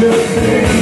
just